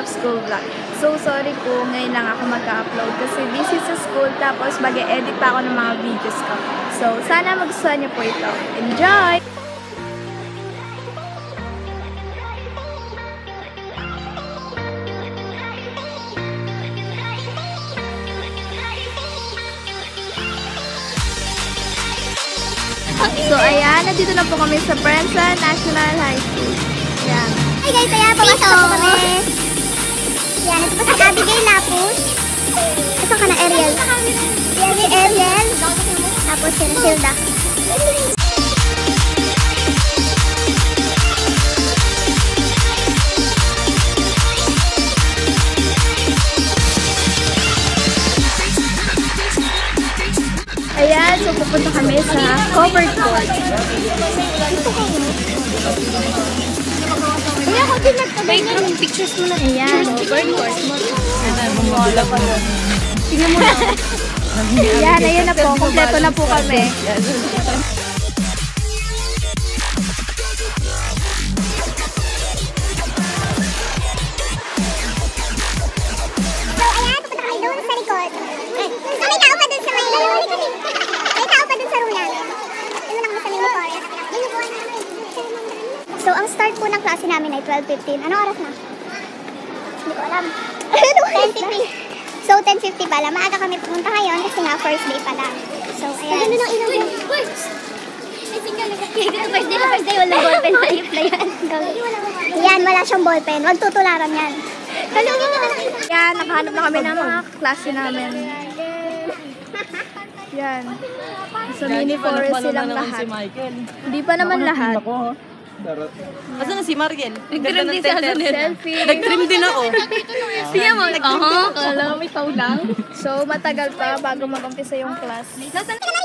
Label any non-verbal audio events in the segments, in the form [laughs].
of school vlog. So, sorry po, ngayon lang ako mag-upload kasi busy sa school tapos mag-edit pa ako ng mga videos ko. So, sana magustuhan niyo po ito. Enjoy! So, ayan, nandito na po kami sa Prensa National High School. Ayan. Hi guys, ayan, pumasok po kami. Yan, ito po si Abigail Lapus. Ito ka na Ariel. Si Ariel. Tapos si Rosilda. Ayan, so pupunta kami sa covered court. Kuya, ako din nagtagal na. pictures mo na. Ayan, covered court. Tingnan mo na. Ayan, ayun na po. Kompleto na po kami. So, ayan, pupunta kami doon sa likod. So, may tao pa doon sa may... May tao pa doon sa room namin. Doon na kami sa mini forest. So, ang start po ng klase namin ay 12.15. Ano oras na? Hindi ko alam. [laughs] 10.50. So, 10.50 pala. Maaga kami pumunta ngayon kasi nga first day pa lang. So, ayan. Ano nang ilaw mo? Uy! First day na first day, walang ballpen. [laughs] Ayop na yan. Yan, wala siyang ballpen. Huwag tutularan yan. Hello! Ayan, nakahanap na kami ng mga klase namin. Yan. Sa mini forest silang lahat. Michael. Hindi pa naman lahat. Asan na si Mariel? Nag-trim din si Hazel. Selfie. Nag-trim din ako. [laughs] Tingnan mo. Aha, kala ko may tao lang. So, matagal pa bago mag-umpisa yung class. Nasaan?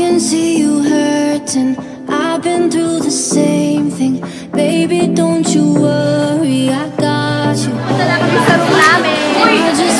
Can see you hurting. I've been through the same thing. Baby, don't you worry, I got you. Punta lang sa room namin. I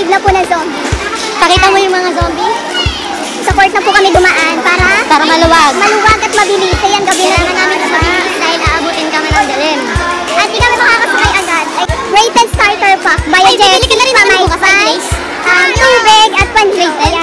save lang po ng zombie. Pakita mo yung mga zombie. Sa court na po kami dumaan para para maluwag. Maluwag at mabilis. Kaya ang gabi na namin sa mabilis dahil aabutin kami ng dilim. At hindi kami makakasakay agad. Rated starter pack by Ay, Jeff. Bibili ka na rin namin bukas, Um, tubig at panjay.